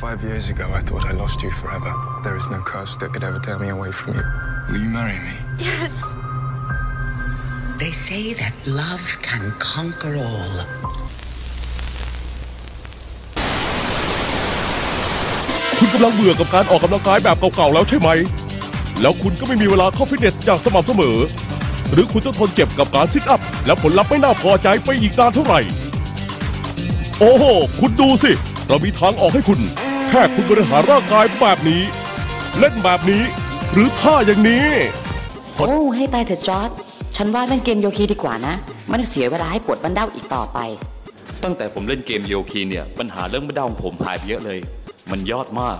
Five years ago, I thought I lost you forever. There is no curse that could ever tear me away from you. Will you marry me? Yes. They say that love can conquer all. คุณกำลังเบื่อกับการออกกำลังกายแบบเก่าๆแล้วใช่ไหม แล้วคุณก็ไม่มีเวลาเข้าฟิตเนสอย่างสม่ำเสมอ หรือคุณต้องทนเจ็บกับการซิทอัพ และผลลัพธ์ไม่น่าพอใจไปอีกนานเท่าไหร่ โอ้โห คุณดูสิ เรามีทางออกให้คุณ แค่คุณบริหารร่างกายแบบนี้ เล่นแบบนี้ หรือท่าอย่างนี้ โอ้ให้ตายเถอะจอร์ดฉันว่าเล่นเกมโยคีดีกว่านะไม่ต้องเสียเวลาให้ปวดบันเด้าอีกต่อไป ตั้งแต่ผมเล่นเกมโยคีเนี่ย ปัญหาเรื่องบันเดาของผมหายไปเยอะเลย มันยอดมาก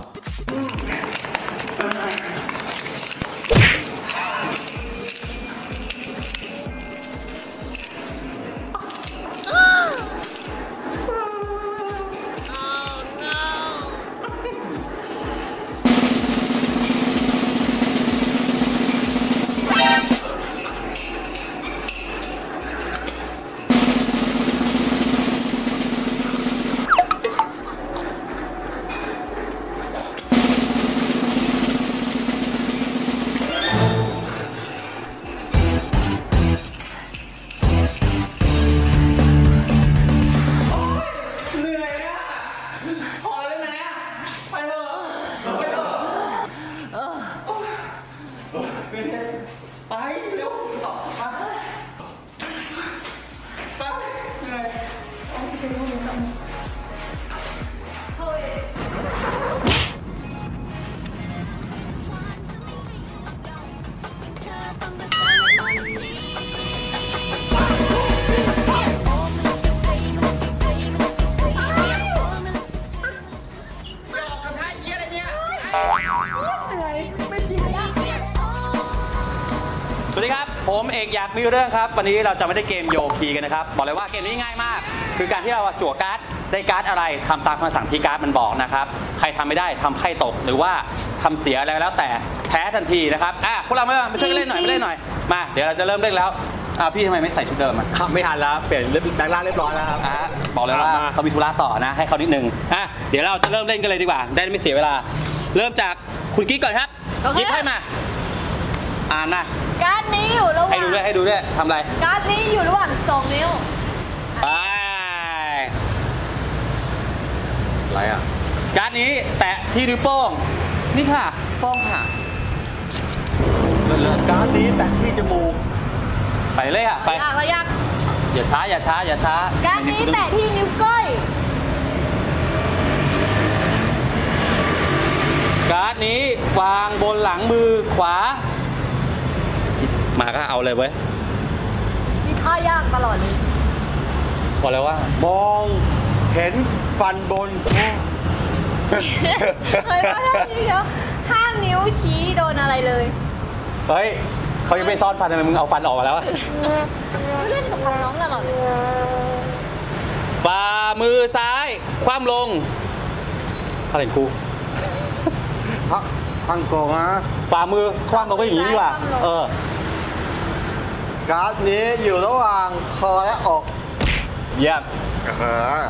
เอกอยากมีเรื่องครับ วันนี้เราจะไม่ได้เกม YOGI กันนะครับ บอกเลยว่าเกมนี้ง่ายมาก คือการที่เราจั่วการ์ดได้การ์ดอะไรทำตามคำสั่งที่การ์ดมันบอกนะครับ ใครทำไม่ได้ทำไพ่ตกหรือว่าทำเสียอะไรแล้วแต่แพ้ทันทีนะครับอะพวกเรามามาช่วยกันเล่นหน่อยมาเล่นหน่อยมาเดี๋ยวเราจะเริ่มเล่นแล้วอะพี่ทำไมไม่ใส่ชุดเดิมอะไม่ทันแล้วเปลี่ยน background เรียบร้อยแล้วครับอะบอกเลยว่ามาเขามีธุระต่อนะให้เขานิดนึงอะเดี๋ยวเราจะเริ่มเล่นกันเลยดีกว่า ได้ไม่เสียเวลา เริ่มจากคุณกิ๊กก่อนครับโอเคหยิบให้มา อ่านนะการ์ดนี้อยู่ระหให้ว่างดูด้วยให้ดูด้วยทำอะไรการ์ดนี้อยู่ระหว่างสองนิ้ว ไปอะไรอะ การ์ดนี้แตะที่นิ้วโป้งนี่ค่ะโป้งค่ะการ์ดนี้แตะที่จมูกไปเลยอะไปอยากเราอยากอย่าช้าอย่าช้าอย่าช้าการ์ดนี้แตะที่นิ้วก้อยการ์ดนี้วางบนหลังมือขวา มาก็เอาเลยเว้ยมีท่ายากตลอดเลยบอกเลยว่ามองเห็นฟันบนเฮ้ยว่าท่านี้เดียวห้านิ้วชี้โดนอะไรเลยเฮ้ยเขายังไม่ซ่อนฟันทำไมมึงเอาฟันออกมาแล้วอะเล่นกับน้องตลอดเลยฝ่ามือซ้าย คว่ำลงอะไรของกูทางโกงนะฝ่ามือคว่ำลงก็อย่างนี้ดีกว่า เออ การ์ดนี้อยู่ระหว่างคอและอกเยี่ยมเออ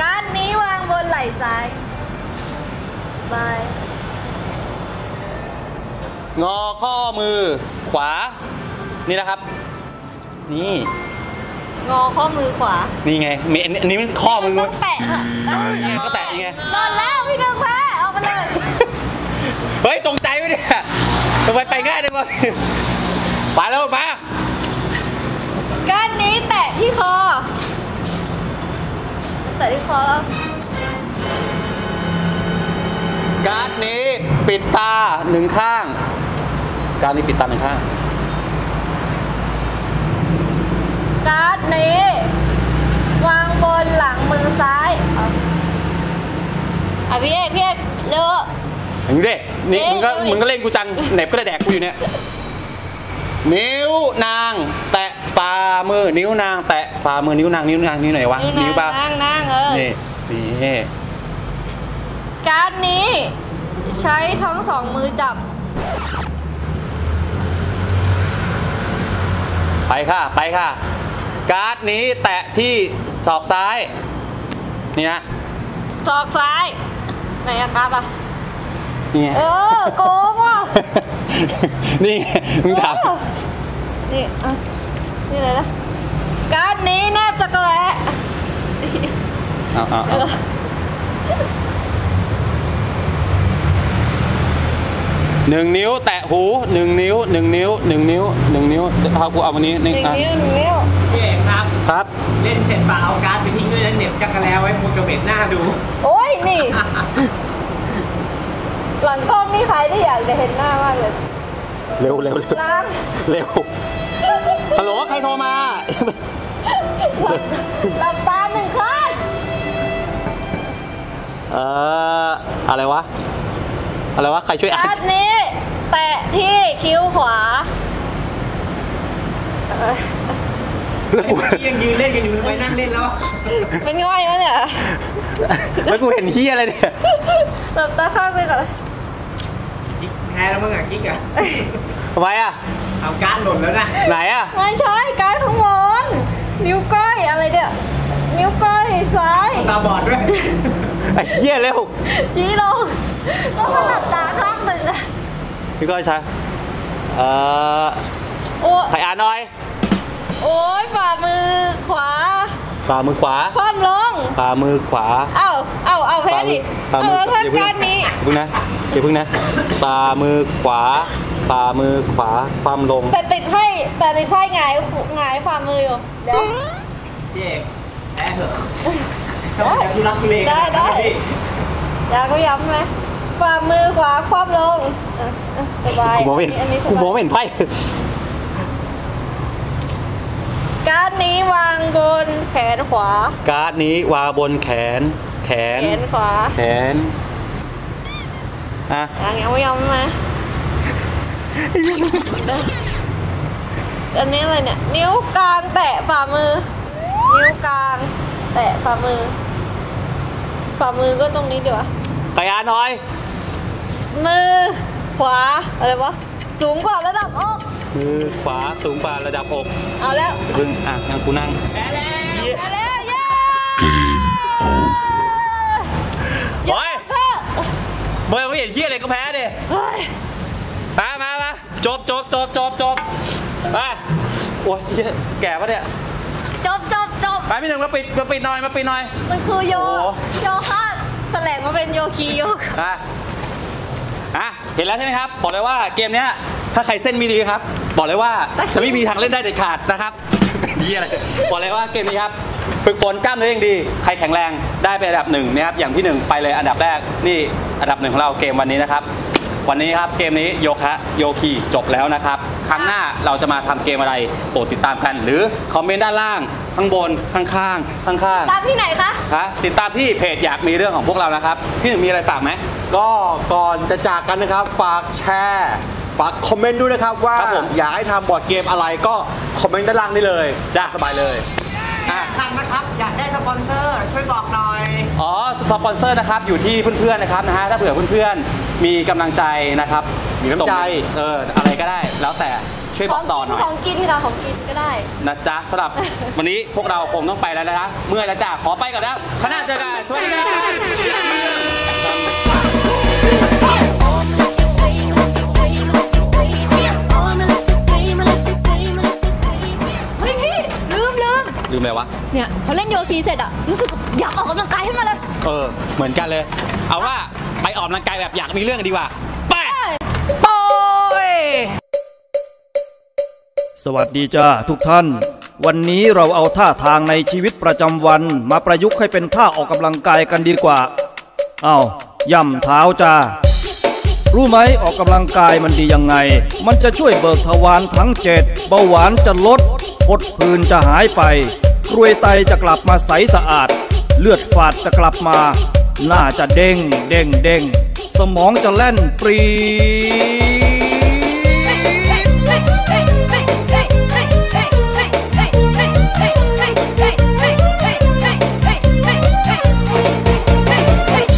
การ์ดนี้วางบนไหล่ซ้ายบายงอข้อมือขวา นี่นะครับ นี่ งอข้อมือขวานี่ไงมีอันนี้อันนี้มันข้อมือต้องแตะฮะก็แตะยังไงนอนแล้วพี่นึงแพ้เอาไปเลยเฮ้ยจงใจไว้เนี่ยทำไมไปง่ายจังวะไปแล้วมาการ์ด นี้แตะที่คอ แตะที่คอแล้วการ์ดนี้ปิดตาหนึ่งข้าง การดนี้ปิดตาหนึ่งข้าง การ์ดนี้ วางบนหลังมือซ้ายเอาอะพี่เอกพี่เอกเร็ว ถึงเด็นี่เอ๊ะมึงก็เอ๊ะมึงก็เล่นกูจังเหน็บก็ได้แดกกูอยู่เนี่ย นิ้วนางแตะฝ่ามือ นิ้วนางแตะฝ่ามือนิ้วนางนิ้วนางนิ้วไหนวะนิ้วป่ะนั่งนั่งเออนี่นี่การ์ดนี้ใช้ทั้งสองมือจับ ไปค่ะไปค่ะ การ์ดนี้แตะที่ศอกซ้ายนี่นะศอกซ้ายไหนอะการ์ดอะนี่ไงเออโกงว่ะนี่ไงมึงถามเออ นี่อะนี่อะไรนะการ์ดนี้แนบรักแร้เอาเอาเอาหนึ่งนิ้วแตะหูหนึ่งนิ้วหนึ่งนิ้วหนึ่งนิ้วหนึ่งนิ้วเอากูเอาวันนี้หนี่นึ่งอะนิ้วหนึ่งนิ้วพี่เอกครับ ครับ เล่นเสร็จฝากเอาการ์ดไปทิ้งด้วยนะเหน็บจักรแล้วไว้มุกกระเบ็ดหน้าดู โอ้ยนี่ หลังกล้องนี่ใครที่อยากจะเห็นหน้ามากเลยเร็วเร็วเร็วล้างเร็ว ฮัลโหลใครโทรมา หลับตาหนึ่งข้างเอ่ออะไรวะ อะไรวะ ใครช่วยอ่าการ์นดนี้แตะที่คิ้วขวา แล้วกูพี่ยังยืนเล่นกันอยู่ทำไมนั่งเล่นแล้วเป็นง่อยแล้วเนี่ยแล้วกูเห็นเฮียอะไรเนี่ย หลับตาข้างไปก่อนเลยกิ๊กแพ้แล้วมึงอะกิ๊กอะทำไมอะ เอาการ์ดหล่นแล้วนะไหนอะไม่ใช่การ์ดข้างบนนิ้วก้อยอะไรเนี่ยนิ้วก้อยซ้ายตาบอดด้วยไอ้เฮียเร็วชี้ลงก็มาหลับตาข้างหนึ่งอะพี่ก้อยช้าเอ่อโอ้ใครอ่านหน่อย โอ้ยฝ่ามือขวาฝ่ามือขวาคว่ำลงฝ่ามือขวาเอ้าเอ้าเอาแพ้ดิฝ่าเอามือแล้วอย่าถ้าเพิ่งการนี้อย่าเพิ่งนะอย่าเพิ่งนะฝ่ามือขวา ฝ่ามือขวาความลง แต่ติดไพ่แต่ติดไพ่หงายหงายฝ่ามืออยู่เดี๋ยว พี่เอกแพ้เถอะทำไมจะทุรักทุเลกันได้ได้ พี่อยากก็ย้ำไหมฝ่ามือขวาคว่ำลงอะอะสบายกูมองไม่เห็นอันนี้สกูมองบายไม่เห็นไพ่ การ์ดนี้วางบนแขนขวา การ์ดนี้วางบนแขน แขน แขนขวาแขน อะ อย่างเงี้ยไม่ยอมไหม อันนี้อะไรเนี่ย นิ้วกลางแตะฝ่ามือ นิ้วกลางแตะฝ่ามือ ฝ่ามือก็ตรงนี้ดีวะใครอ่านหน่อย มือ ขวา อะไรวะ สูงกว่าระดับอก มือขวาสูงกว่าระดับอก เอาแล้วอย่าเพิ่งอะงั้นกูนั่งเอาแล้วเย้ โอ้ยเพื่อเมื่อไม่เห็นเฮียอะไรก็แพ้ดิ เฮ้ยมามามา จบจบจบจบจบไปโอ้ยเหี้ยแก่ปะเนี่ย จบจบจบไปพี่หนึ่งมาปิดมาปิดหน่อยมาปิดหน่อย มันคือโยโอ้โหโยคะแสลงมาเป็นโยคีโยคะอะอะเห็นแล้วใช่ไหมครับ บอกเลยว่าเกมเนี้ยถ้าใครเส้นไม่ดีครับ บอกเลยว่าจะไม่มีทางเล่นได้เด็ดขาดนะครับ เหียอะไรบอกเลยว่าเกมนี้ครับ ฝึกฝนกล้ามเนื้ออย่างดี ใครแข็งแรงได้เป็นอันดับหนึ่งนะครับอย่างที่หนึ่งไปเลยอันดับแรกนี่อันดับหนึ่งของเราเกมวันนี้นะครับ วันนี้ครับเกมนี้โยคะโยคีจบแล้วนะครับ ครั้งหน้าเราจะมาทำเกมอะไรโปรดติดตามกัน หรือคอมเมนต์ด้านล่าง ข้างบน ข้างข้างๆข้างๆตามที่ไหนคะฮะติดตามที่เพจอยากมีเรื่องของพวกเรานะครับพี่หนึ่งมีอะไรฝากไหม ก็ก่อนจะจากกันนะครับ ฝากแชร์ ฝากคอมเมนต์ด้วยนะครับ ว่าครับผม อยากให้ทำบอร์ดเกมอะไรก็คอมเมนต์ด้านล่างได้เลยจ้ะสบายเลย อะ คันนะครับ อยากได้สปอนเซอร์ ช่วยบอกหน่อย อ๋อสปอนเซอร์นะครับอยู่ที่เพื่อนๆนะครับนะฮะถ้าเผื่อเพื่อนๆ มีกำลังใจนะครับมีน้ำใจ ส่งเอออะไรก็ได้ แล้วแต่ช่วยบอกต่อหน่อยของกินที่เราของกินก็ได้ นะจ๊ะสำหรับวันนี้พวกเราคงต้องไปแล้วนะเมื่อยแล้วจ้าขอไปก่อนแล้วคณะเจอกันสวัสดีครับ เฮ้ยพี่ ลืมลืมลืมอะไรวะ เนี่ยพอเล่นโยคีเสร็จอะรู้สึกอยากออกกำลังกายขึ้นมาเลย เออ เหมือนกันเลย เอาว่า ไปออกกำลังกายแบบอยากมีเรื่องกันดีกว่า ไปโอ้ยสวัสดีจ้าทุกท่าน วันนี้เราเอาท่าทางในชีวิตประจำวัน มาประยุกต์ให้เป็นท่าออกกำลังกายกันดีกว่าเอาย่ำเท้าจ้ารู้ไหมออกกำลังกายมันดียังไง มันจะช่วยเบิกทวารทั้งเจ็ดเบาหวานจะลดพดผื่นจะหายไปกรวยไตจะกลับมาใสสะอาด เลือดฝาดจะกลับมา หน้าจะเด้งเด้งเด้งสมองจะแล่นปรี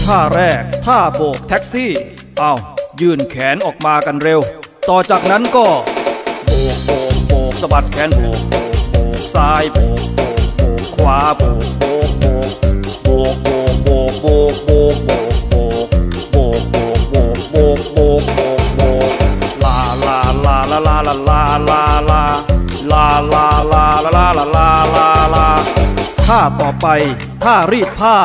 ท่าแรกท่าโบกแท็กซี่ เอายื่นแขนออกมากันเร็ว ต่อจากนั้นก็โบกโบกโบกสะบัดแขนโบกโบกโบกซ้ายโบกโบกโบกขวาโบก ลาลาลาลาลาลาลาลาลาลาลาถ้าต่อไปถ้ารีดผ้า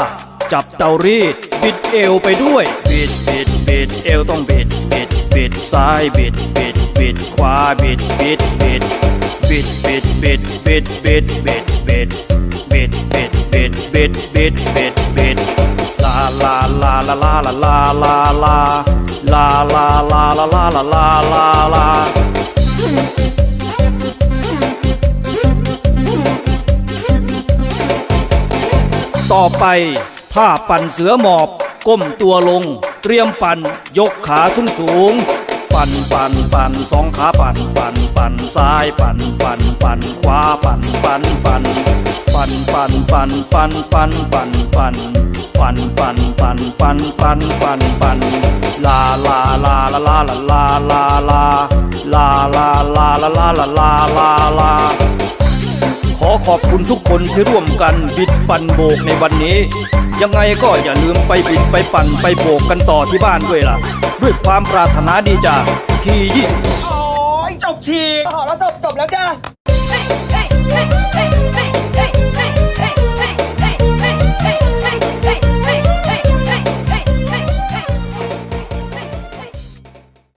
จับเตารีด บิดเอวไปด้วย บิดบิดบิดเอวต้องบิดบิดบิดซ้ายบิดบิดบิดขวาบิดบิดบิดบิดบิดบิดบิดบิดบิดบิดบิดบิดบิดบิดบิดบิดบิดลาลาลาลาลาลาลาลาลาลาลาลาลาลาลาลา ต่อไปท่าปั่นเสือหมอบ ก้มตัวลง เตรียมปั่น ยกขาสูงสูง ปั่นปั่นปั่นสองขาปั่นปั่นปั่นซ้ายปั่นปั่นปั่นขวาปั่นปั่นปั่นปั่นปั่นปั่นปั่นปั่นปั่นปั่นปั่นปั่นปั่นปั่นปั่นปั่นปั่นลาลาลาลาลาลาลาลาลาลาลาลาลาลาลาลา อขอบคุณทุกคนที่ร่วมกันบิดปั่นโบกในวันนี้ ยังไงก็อย่าลืมไปบิดไปปั่นไปโบกกันต่อที่บ้านด้วยล่ะ ด้วยความปรารถนาดีจากทียี่โอ้ยจบฉีกขอแล้วจบจบแล้วจ้า